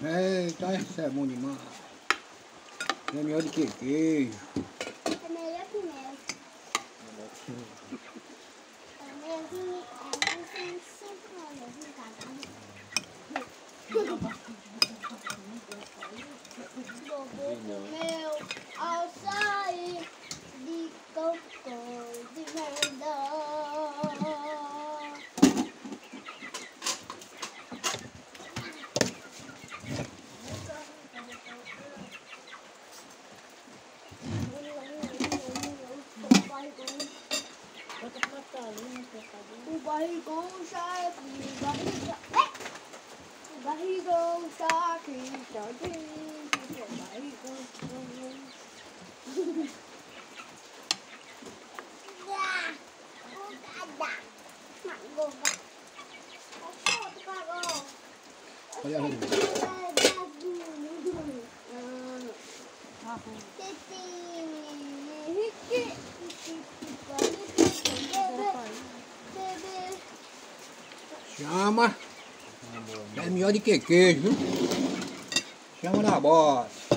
Tá, isso é bom demais. É melhor do que queijo. É melhor que mel. É melhor O barrigão já o barriga. O barrigão já aqui, já dentro. O barrigão. Dạ, ô cá dạ, mặn gồm vậy. Có sốt cá gồm. Chama. É melhor do que queijo, viu? Chama na bota.